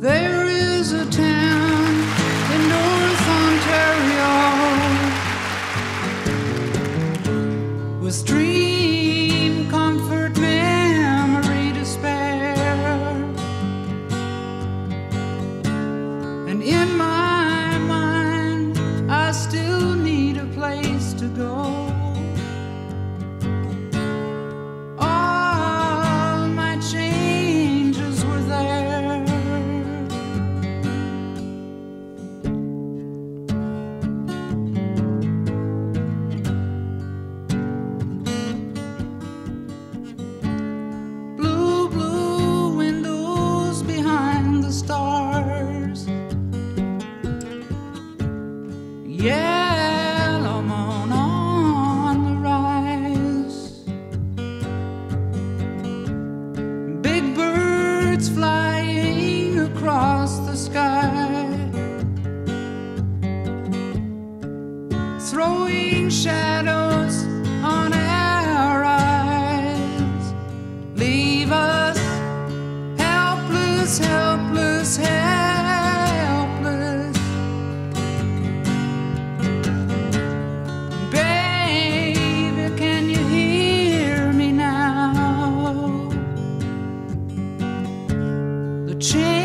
There is a town. it's flying across the sky, throwing shadows on our eyes, leave us helpless, helpless. tree.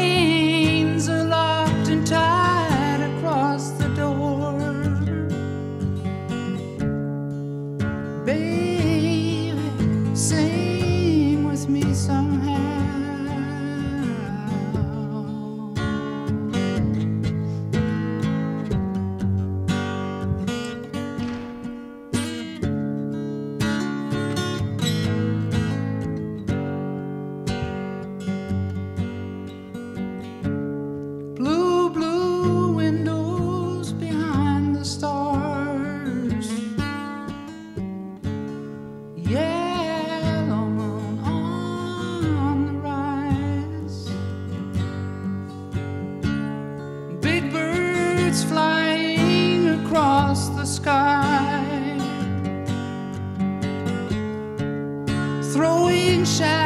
it's flying across the sky, throwing shadows.